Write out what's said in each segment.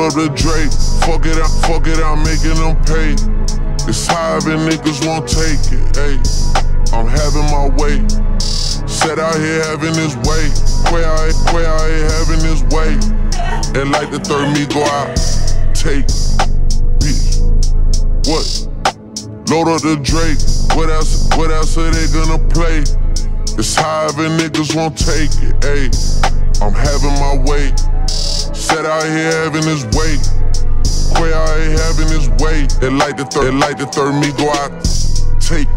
Up the Drake, fuck it out, fuck it out, making them pay. It's high and niggas won't take it, ayy. I'm having my way. Set out here having his way. Way out, way out here having his way. And like the third me go out, take, bitch. What? Load up the Drake. What else? What else are they gonna play? It's high and niggas won't take it, ayy. I'm having out here having his way. Quay out here having his way. And like the third, like the third me go out, take.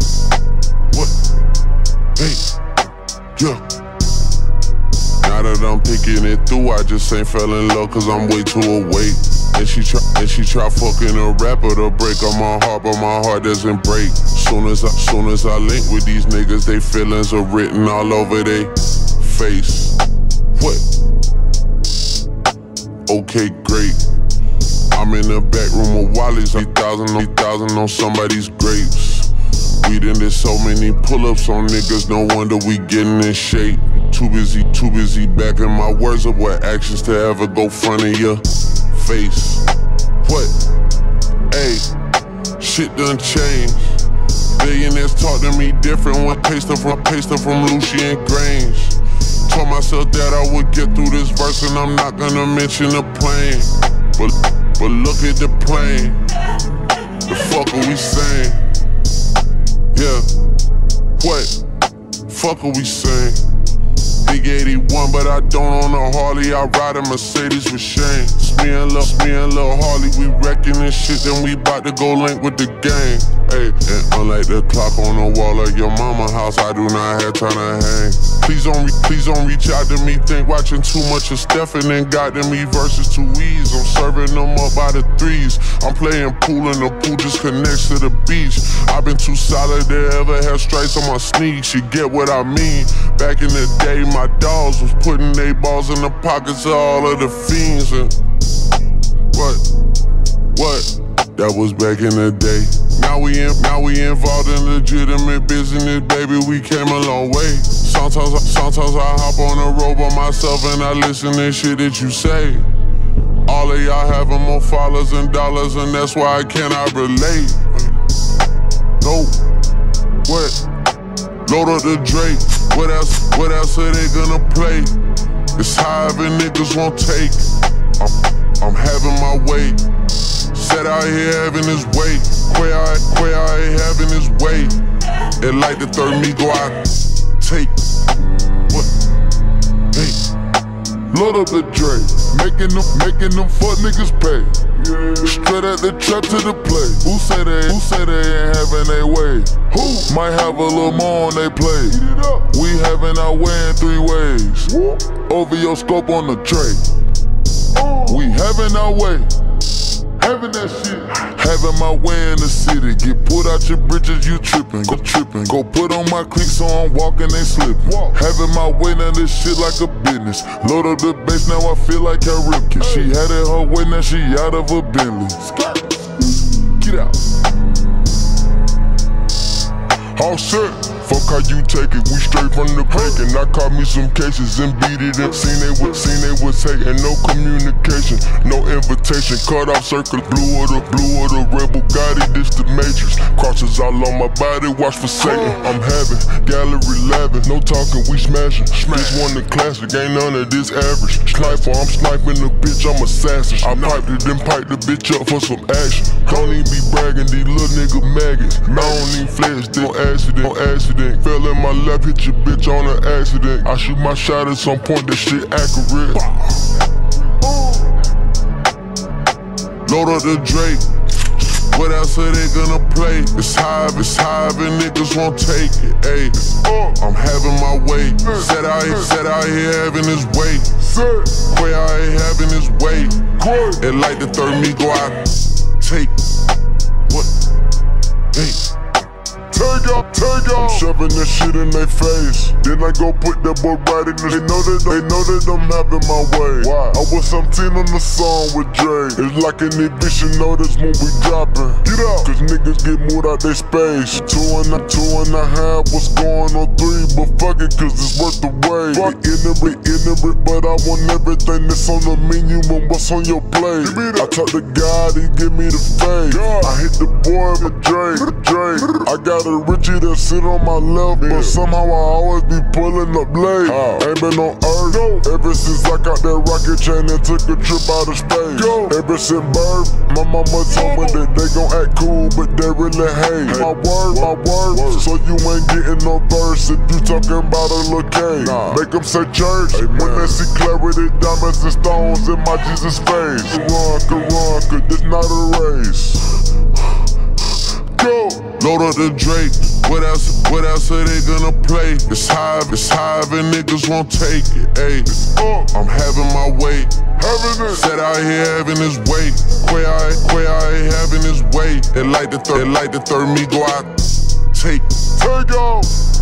What? Hey, yeah. Now that I'm picking it through, I just ain't fell in love cause I'm way too awake. And she try, and she try fucking a rapper to break on my heart, but my heart doesn't break. Soon as I, soon as I link with these niggas, they feelings are written all over they face. What? Okay, great. I'm in the back room of Wally's, 3,000 on 3,000 on somebody's grapes. We done did so many pull-ups on niggas, no wonder we getting in shape. Too busy, too busy backing my words up with actions to ever go front of your face. What? Hey, shit done changed. Billionaires talk to me different when pasting from from Lucian Grainge. Told myself that I would get through this verse and I'm not gonna mention the plane. But but look at the plane. The fuck are we saying? Yeah. What? Fuck are we saying? Big 81, but I don't own a Harley. I ride a Mercedes with Shane. Me and Lil, me and Lil Harley. We wrecking this shit, then we bout to go link with the gang. Hey, and unlike the clock on the wall of your mama house, I do not have time to hang. Please don't, please don't reach out to me. Think watching too much of Stefan and to me versus two E's. I'm serving them up by the threes. I'm playing pool and the pool just connects to the beach. I've been too solid to ever have stripes on my sneaks. You get what I mean? Back in the day, my dogs was putting they balls in the pockets of all of the fiends. And what? What? That was back in the day. Now we in, now we involved in legitimate business, baby. We came a long way. Sometimes, sometimes I hop on the road by myself and I listen to shit that you say. All of y'all having more followers and dollars, and that's why I cannot relate. No, what? Load up the Drake. What else? What else are they gonna play? It's high and niggas won't take. I'm, I'm having my way. Set out here having his way. Quay out, Quay out here having his way. And like the third me go out, take. What? Hey. Load up the Drake, making them, making them fuck niggas pay. Straight at the trap to the play. Who say they, who say they ain't having their way? Who might have a little more on they plate? We having our way in three ways. Over your scope on the tray. We having our way. Having that shit. Having my way in the city. Get put out your bridges, you tripping. Go tripping. Go put on my cleats so I'm walking, ain't slipping. Having my way now this shit like a business. Load up the bass, now I feel like a Ripken. She had it her way, now she out of a Bentley. Get out. All set. Fuck how you take it, we straight from the bacon. I caught me some cases and beat it up. Seen they was, seen they was hating, no communication, no invitation. Cut off circle, blue or the blue or the red Bugatti, this the matrix. Crosses all on my body, watch for Satan. I'm having gallery laughing, no talking, we smashing. This one the classic, ain't none of this average. Sniper, I'm sniping the bitch, I'm a assassin. I piped it, then pipe the bitch up for some action. Don't even be bragging, these little nigga maggots. I don't even flex, on accident, on accident. Fell in my lap, hit your bitch on an accident. I shoot my shot at some point, that shit accurate. Load up the Drake. What else are they gonna play? It's high, it's high, and niggas won't take it. Ayy, uh. I'm having my way. Set out here, set out here having his way. Quay out here having his way. And like the third me go out, take. Hey. Take up, take. I'm shoving that shit in their face. Then I go put that boy right in the. They know that they know that I'm having my way. Why? I was 17 on the song with Dre. It's like an eviction notice when we dropping. Get out, cause niggas get moved out their space. Two and a two and a half was going on three, but fuck it cause it's worth the wait. Fuck ignorant, ignorant, but I want everything that's on the menu and what's on your plate. I talk to God, he give me the faith. I hit the boy with Drake, Drake. I got a Richie that sit on my left, but somehow I always be pulling the blade. Ain't been on earth ever since I got that rocket chain and took a trip out of space. Ever since birth, my mama told me that they gon' act cool, but they really hate. My word, my word, so you ain't getting no verse if you talking about a little cane. Make them say church when they see clarity, diamonds and stones in my Jesus face. Run, run, cause this not a race. Up the Drake. What else? What else are they gonna play? It's high, it's high, and niggas won't take it. Ayy, uh. I'm having my way. Set out here having his way. Quay I, Quay I having his way. It like the third, it like the third me go out. Take, Take off.